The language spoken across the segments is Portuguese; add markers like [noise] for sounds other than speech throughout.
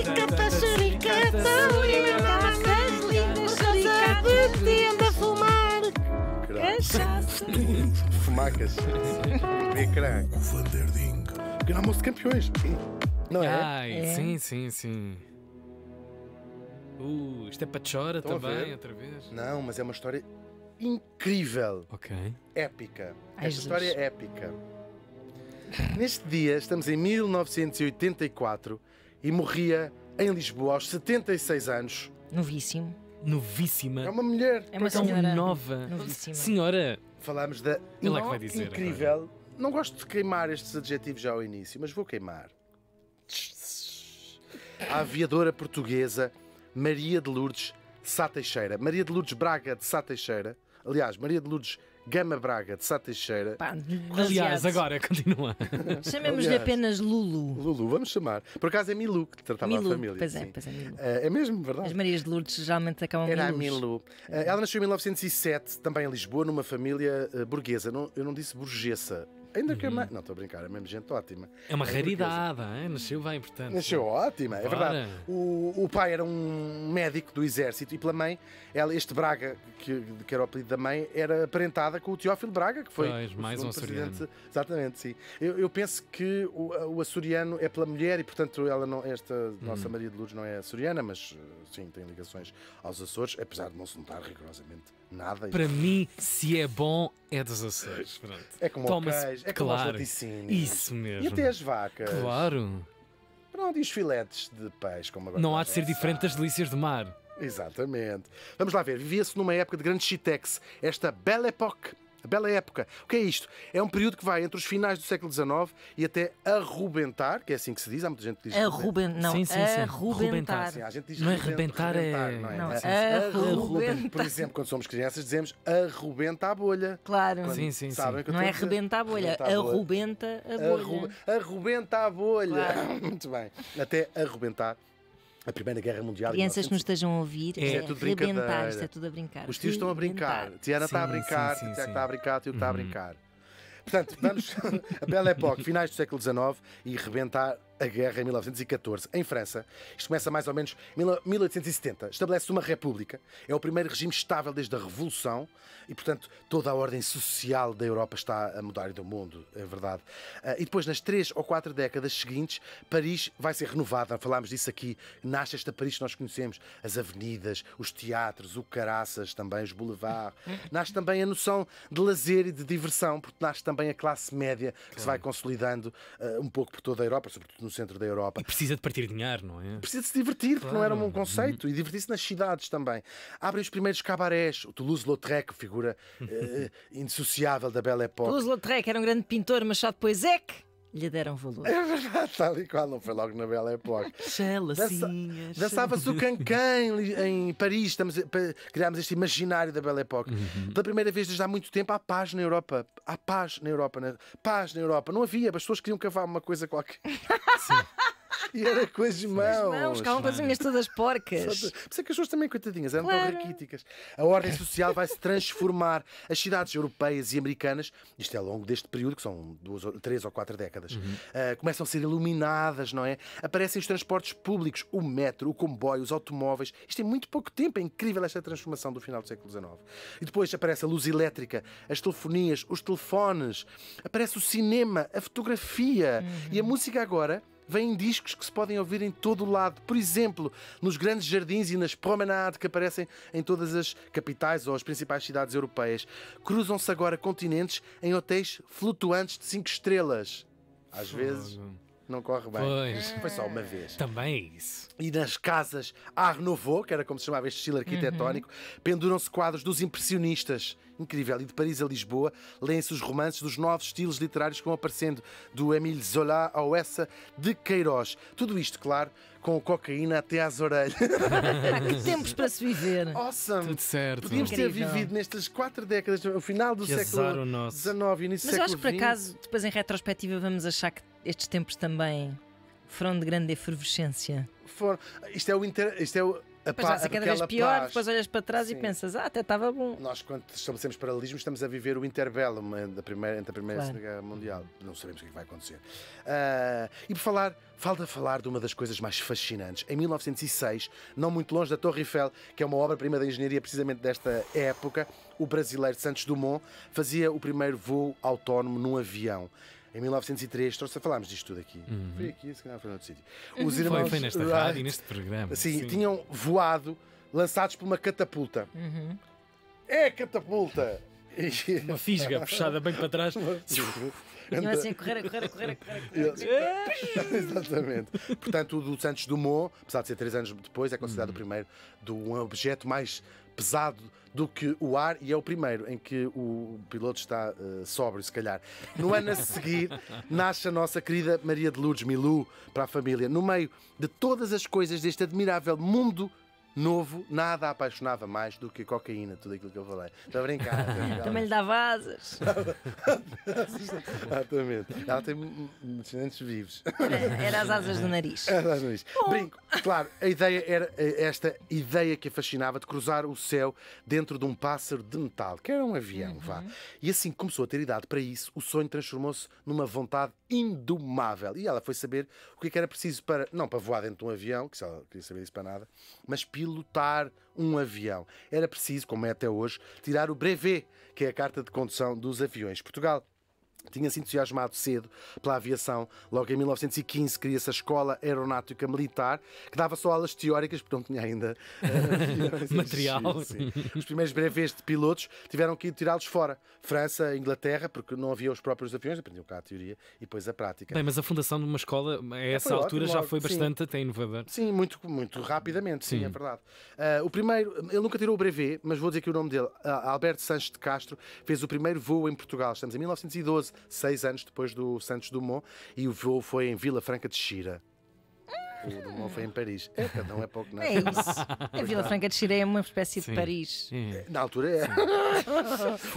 Suricata, suricata, lindas, lindas, sabe de anda a fumar. Cachaça. Fumacas. Ecrã. O Vanderding. Pequeno almoço de campeões. Não é? Ai, É. sim, sim, sim. Uh, isto é para chora também, outra vez. Não, mas é uma história incrível. Ok. Épica. Ai, Esta Jesus. história é épica. Neste dia, estamos em 1984 e morria em Lisboa aos 76 anos. Novíssimo. Novíssima. É uma mulher. É uma Tão senhora. nova. Novíssima. Senhora, Falamos da Ele é que vai dizer incrível. Não gosto de queimar estes adjetivos já ao início, mas vou queimar. A aviadora portuguesa Maria de Lourdes Sá Teixeira. Maria de Lourdes Braga de Sá Teixeira. Aliás, Maria de Lourdes Gama Braga de Sá Teixeira. Pá, aliás, agora continua. Chamemos-lhe apenas Lulu. Lulu, vamos chamar. Por acaso é Milu que tratava Milu. a família. Pois é, sim. pois é, Milu. É é mesmo, As verdade? Marias de Lourdes geralmente acabam Era a Milus. Milu. Eh, Ela nasceu em 1907, também em Lisboa, numa família eh, burguesa. Não- eu não disse burguesa. Ainda que a mãe. Não, estou a brincar, é mesmo gente ótima. É uma É raridade, hein? nasceu bem, portanto. Nasceu ótima, é Ora. verdade. O, o pai era um médico do exército e pela mãe, ela, este Braga, que, que era o apelido da mãe, era aparentada com o Teófilo Braga, que foi Pois, mais um presidente. açoriano. Exatamente, sim. Eu, eu penso que o, o açoriano é pela mulher e, portanto, ela não, esta Hum. nossa Maria de Lourdes não é açoriana, mas eh, sim, tem ligações aos Açores, apesar de não se notar rigorosamente nada. Para mim, se é bom, é dos Açores. Pronto. É como o queijo, é como claro. Isso mesmo. E até as vacas. Claro. Pronto, e os filetes de peixe, como agora Não há de ser diferente das delícias do mar. Exatamente. Vamos lá ver. Vivia-se numa época de grande chitex. Esta Belle Époque. A Bela Época. O que é isto? É um período que vai entre os finais do século XIX e até arrebentar, que é assim que se diz, há muita gente que diz. Arruben... Não, Sim, sim, sim. arrubentar. Sim, há gente diz Não é rebenta- arrebentar, é- não é? Não, Ah, arrebentar. Por exemplo, quando somos crianças dizemos arrebenta a bolha. Claro. Quando Sim, sim, sabem sim. Não é a arrebenta a bolha, Arrebenta a bolha. a Arrebenta a bolha. Claro. [laughs] Muito bem. Até arrebentar a Primeira Guerra Mundial. Crianças que nos 1905. estejam a ouvir, É é, tudo arrebentar, brincadeira. isto é tudo a brincar. Os tios estão a brincar. Tiana está a brincar, sim, sim, Tiago sim. está a brincar, Tio está a brincar. Portanto, vamos [laughs] a Belle Époque, finais do século XIX e rebentar a guerra em 1914. Em França, isto começa mais ou menos em 1870. Estabelece uma república. É o primeiro regime estável desde a Revolução e, portanto, toda a ordem social da Europa está a mudar e do mundo, é verdade. Ah, E depois, nas três ou quatro décadas seguintes, Paris vai ser renovada. Falámos disso aqui. Nasce esta Paris que nós conhecemos. As avenidas, os teatros, o caraças, também os boulevards. [laughs] Nasce também a noção de lazer e de diversão, porque nasce também a classe média que se vai consolidando ah, um pouco por toda a Europa, sobretudo no centro da Europa E precisa de partir dinheiro, não é? precisa de se divertir, porque não era um conceito, e divertir-se nas cidades também. Abrem os primeiros cabarés, o Toulouse-Lautrec, figura eh, [laughs] indissociável da Belle Époque. Toulouse-Lautrec era um grande pintor, mas só depois é que lhe deram valor. É verdade, tal e qual, não foi logo na Belle Époque. Chelacinhas. Dançava-se o cancan em Paris, estamos a- criámos este imaginário da Belle Époque. Pela primeira vez desde há muito tempo há paz na Europa. Há paz na Europa. na- Paz na Europa. Não havia, as pessoas queriam cavar uma coisa qualquer. [laughs] E era com as mãos. Não, ficavam com as unhas todas porcas. Por isso é que as pessoas também, coitadinhas, eram Claro. tão raquíticas. A ordem social vai se transformar. As cidades europeias e americanas, isto é ao longo deste período, que são duas, três ou quatro décadas, ah, começam a ser iluminadas, não é? Aparecem os transportes públicos, o metro, o comboio, os automóveis. Isto em muito pouco tempo. É incrível esta transformação do final do século XIX. E depois aparece a luz elétrica, as telefonias, os telefones, aparece o cinema, a fotografia. E a música agora vêm discos que se podem ouvir em todo o lado. Por exemplo, nos grandes jardins e nas promenades que aparecem em todas as capitais ou as principais cidades europeias. Cruzam-se agora continentes em hotéis flutuantes de 5 estrelas. Às vezes não corre bem. Pois. Foi só uma vez. Também é isso. E nas casas Art Nouveau, que era como se chamava este estilo arquitetónico, penduram-se quadros dos impressionistas. Incrível. E de Paris a Lisboa, leem-se os romances dos novos estilos literários que vão aparecendo, do Émile Zola ao Essa de Queiroz. Tudo isto, claro, com cocaína até às orelhas. Ah, [laughs] que tempos para se viver. awesome! Tudo certo. Podíamos ter vivido nestas quatro décadas, o final do Que século. XIX e início Mas do eu acho século que por XX. acaso, depois em retrospectiva, vamos achar que estes tempos também foram de grande efervescência. Foram- Isto é, o inter- isto é o- a Pois pa- vai ser cada vez pior, paz. depois olhas para trás Sim. e pensas, ah, até estava bom. Nós, quando estabelecemos paralelismo, estamos a viver o interbellum da primeira, entre a Primeira e a Claro. Segunda Guerra Mundial. Não sabemos o que é vai acontecer. Ah, e por falar, falta falar de uma das coisas mais fascinantes. Em 1906, não muito longe da Torre Eiffel, que é uma obra-prima da engenharia precisamente desta época, o brasileiro Santos Dumont fazia o primeiro voo autónomo num avião. Em 1903, trouxe a falarmos disto tudo aqui. Foi aqui, se calhar foi noutro sítio. Os Foi, irmãos foi nesta Wright- rádio e neste programa. Sim, tinham voado lançados por uma catapulta. É catapulta! [laughs] Uma fisga puxada bem para trás. Tinham assim a correr, a correr, a correr, a correr. Eles- [laughs] Exatamente. Portanto, o do Santos Dumont, apesar de ser três anos depois, é considerado o primeiro de um objeto mais pesado do que o ar e é o primeiro em que o piloto está eh, sóbrio, se calhar. No ano a seguir, [laughs] nasce a nossa querida Maria de Lourdes Milu para a família. No meio de todas as coisas deste admirável mundo novo, nada a apaixonava mais do que a cocaína, tudo aquilo que eu falei. Estou a brincar. [laughs] Também lhe dava asas. [laughs] Exatamente. Ela tem descendentes vivos. Era, era as asas do nariz. É verdade, Luís. Brinco. Claro, a ideia era eh, esta ideia que a fascinava de cruzar o céu dentro de um pássaro de metal, que era um avião, vá. E assim que começou a ter idade para isso, o sonho transformou-se numa vontade indomável. E ela foi saber o que é que era preciso para, não para voar dentro de um avião, que se ela queria saber isso para nada, mas pilotar um avião. Era preciso, como é até hoje, tirar o brevet, que é a carta de condução dos aviões. Portugal tinha-se entusiasmado cedo pela aviação. Logo em 1915 cria-se a Escola Aeronáutica Militar, que dava só aulas teóricas, porque não tinha ainda [laughs] aviões Material. existidos, sim. Os primeiros brevets de pilotos tiveram que ir tirá-los fora. França, Inglaterra, porque não havia os próprios aviões, aprendiam cá a teoria e depois a prática. Bem, mas a fundação de uma escola, a essa foi altura, ótimo já logo, foi sim. bastante até inovador. Sim, muito, muito rapidamente, sim, Sim. é verdade. Ah, o primeiro, ele nunca tirou o brevet, mas vou dizer aqui o nome dele. Ah, Alberto Sanches de Castro fez o primeiro voo em Portugal. Estamos em 1912, seis anos depois do Santos Dumont, e o voo foi em Vila Franca de Xira. O Dumont foi em Paris. É, cada um é pouco, não É isso. A Vila Franca de Xiré é uma espécie Sim. de Paris. Sim. Na altura é.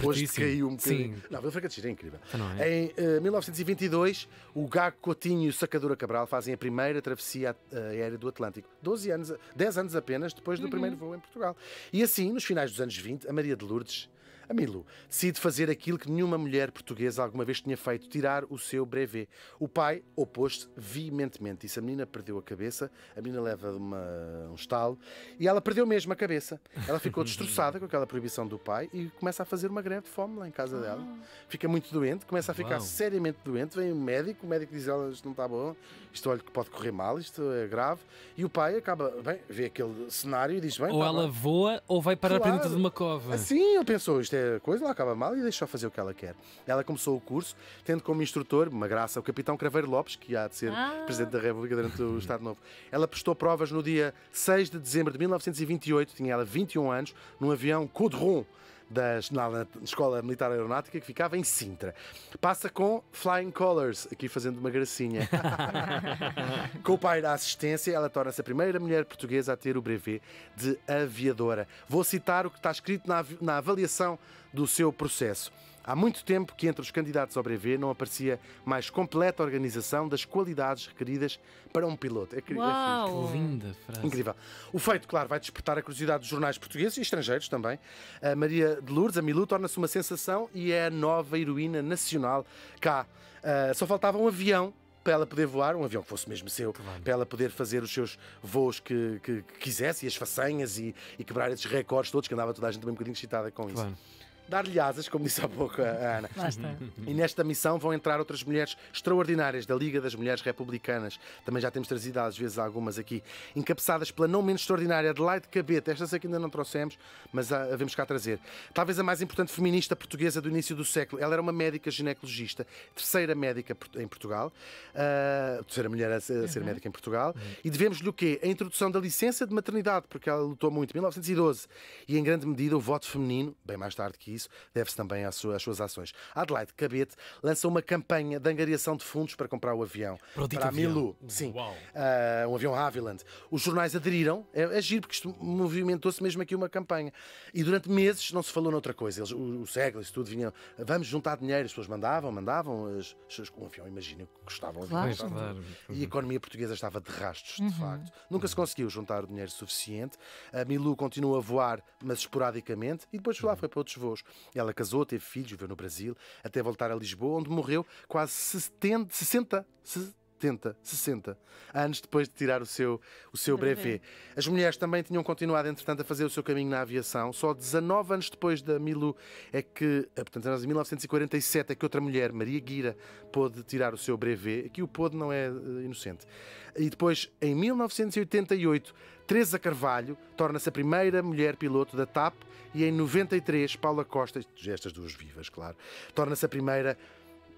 [laughs] Hoje caiu um bocadinho. Sim. Não, Vila Franca de Xira é incrível. Então não é? Em eh, 1922, o Gago Coutinho e o Sacadura Cabral fazem a primeira travessia eh, aérea do Atlântico. 12 anos, 10 anos apenas depois do primeiro voo em Portugal. E assim, nos finais dos anos 20, a Maria de Lourdes, a Milu, decide fazer aquilo que nenhuma mulher portuguesa alguma vez tinha feito, tirar o seu brevet. O pai opôs-se veementemente. Disse a menina perdeu a cabeça, a menina leva uma, um estalo e ela perdeu mesmo a cabeça. Ela ficou [laughs] destroçada com aquela proibição do pai e começa a fazer uma greve de fome lá em casa dela. Fica muito doente, começa a ficar Uau. seriamente doente. Vem o médico, o médico diz ela isto não está bom, isto olha que pode correr mal, isto é grave. E o pai acaba, bem, vê aquele cenário e diz: bem, Ou tá ela bem. voa ou vai parar para Claro. dentro de uma cova. Assim, ele pensou, isto é coisa, lá acaba mal e deixou fazer o que ela quer. Ela começou o curso, tendo como instrutor, uma graça, o capitão Craveiro Lopes, que há de ser Ah. Presidente da República durante o Estado Novo. Ela prestou provas no dia 6 de dezembro de 1928, tinha ela 21 anos, num avião Caudron, da Escola Militar Aeronáutica, que ficava em Sintra. Passa com Flying Colors, aqui fazendo uma gracinha. [laughs] com o pai da assistência, ela torna-se a primeira mulher portuguesa a ter o brevet de aviadora. Vou citar o que está escrito na, na avaliação do seu processo. Há muito tempo que entre os candidatos ao brevet não aparecia mais completa organização das qualidades requeridas para um piloto. É, é! Que linda frase. Incrível. O feito, claro, vai despertar a curiosidade dos jornais portugueses e estrangeiros também. A Maria de Lourdes, a Milu, torna-se uma sensação e é a nova heroína nacional cá. Ah, só faltava um avião para ela poder voar, um avião que fosse mesmo seu, para ela poder fazer os seus voos que, que- que quisesse e as façanhas e, e quebrar esses recordes todos, que andava toda a gente também um bocadinho excitada com isso. Dar-lhe asas, como disse há pouco a Ana. Lá está. E nesta missão vão entrar outras mulheres extraordinárias da Liga das Mulheres Republicanas. Também já temos trazido às vezes algumas aqui. Encabeçadas pela não menos extraordinária Adelaide Cabete. Esta sei que ainda não trouxemos, mas a, a vemos cá trazer. Talvez a mais importante feminista portuguesa do início do século. Ela era uma médica ginecologista, terceira médica em Portugal, ah, terceira mulher a ser, a ser médica em Portugal. E devemos-lhe o quê? A introdução da licença de maternidade, porque ela lutou muito em 1912. E em grande medida o voto feminino, bem mais tarde que isso deve-se também às suas, às suas ações. Adelaide Cabete lança uma campanha de angariação de fundos para comprar o avião. Para o dito a avião. Milu. Sim. Uau. Ah, um avião Havilland. Os jornais aderiram. É, é giro, porque isto movimentou-se mesmo aqui uma campanha. E durante meses não se falou noutra coisa. Eles, o, o tudo vinham. Vamos juntar dinheiro. As pessoas mandavam, mandavam. As, as, um avião, imagino, que custava um Claro. avião. Pois, claro. E a economia portuguesa estava de rastos, de facto. Nunca se conseguiu juntar o dinheiro suficiente. A Milu continua a voar, mas esporadicamente, e depois lá foi para outros voos. Ela casou, teve filhos, viveu no Brasil, até voltar a Lisboa, onde morreu quase 70, 60, 70, 60 anos depois de tirar o seu, o seu brevet. As mulheres também tinham continuado, entretanto, a fazer o seu caminho na aviação. Só 19 anos depois da Milu é que, eh, portanto, em 1947, é que outra mulher, Maria Guira, pôde tirar o seu brevet. Aqui o pôde não é eh, inocente. E depois, em 1988, Teresa Carvalho torna-se a primeira mulher piloto da TAP e em 93, Paula Costa, estas duas vivas, claro, torna-se a primeira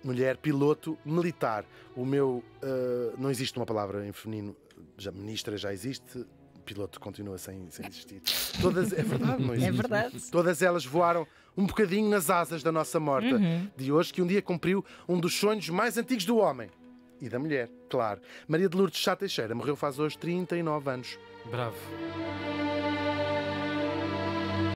mulher piloto militar. O meu. eh, não existe uma palavra em feminino, já, ministra já existe, piloto continua sem, sem existir. Todas, é verdade, não existe. É verdade. Todas elas voaram um bocadinho nas asas da nossa morta de hoje, que um dia cumpriu um dos sonhos mais antigos do homem. E da mulher, claro. Maria de Lourdes Chá Teixeira morreu faz hoje 39 anos. Bravo.